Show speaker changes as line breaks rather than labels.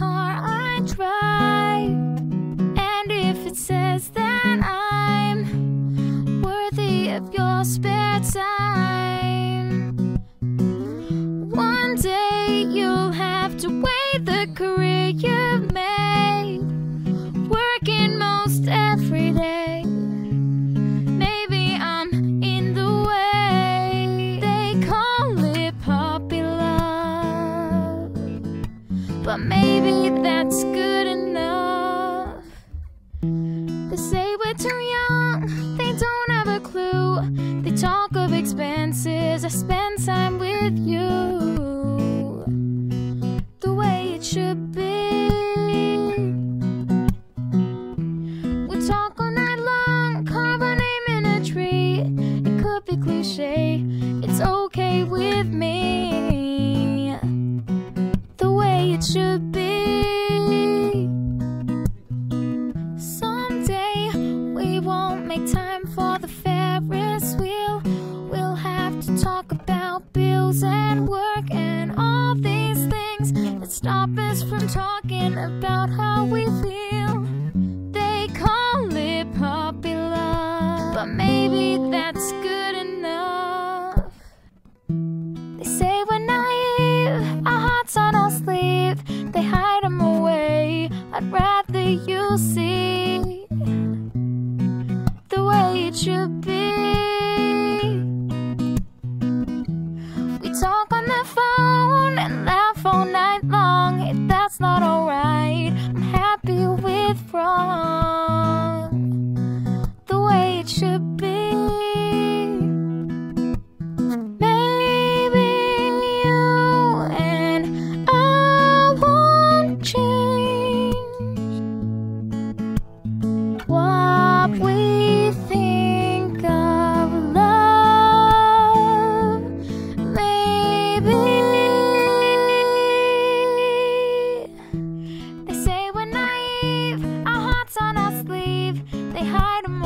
car I drive. And if it says that I'm worthy of your spare time, one day you'll have to weigh the career But maybe that's good enough. They say we're too young, they don't have a clue. They talk of expenses, I spend time with you. The way it should be. We talk all night long, carve our name in a tree. It could be cliche, it's okay with me. make time for the Ferris wheel. We'll have to talk about bills and work and all these things that stop us from talking about how we feel. They call it popular, but maybe that's good enough. They say we're naive, our hearts on our sleeve. They hide them away, I'd rather you see it should be They hide